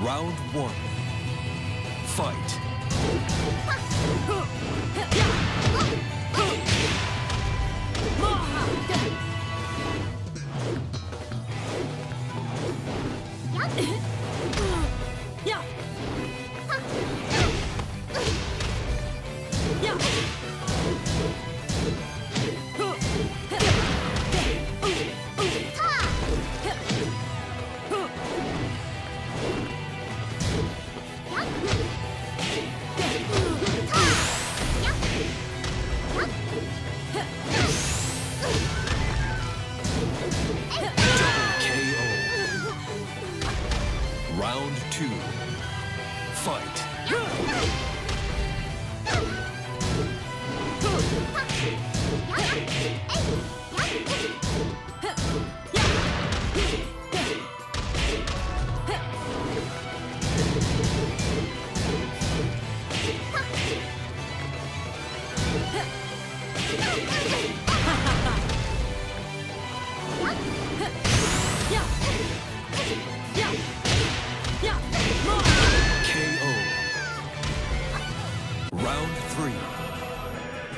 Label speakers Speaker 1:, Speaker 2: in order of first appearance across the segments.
Speaker 1: Round one. Fight. Round two. Fight. KO.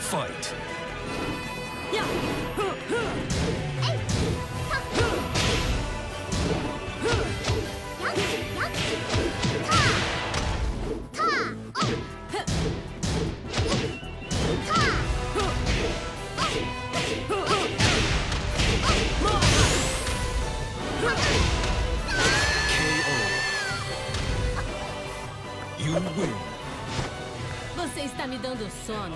Speaker 1: Fight. You win.
Speaker 2: Você está me dando sono.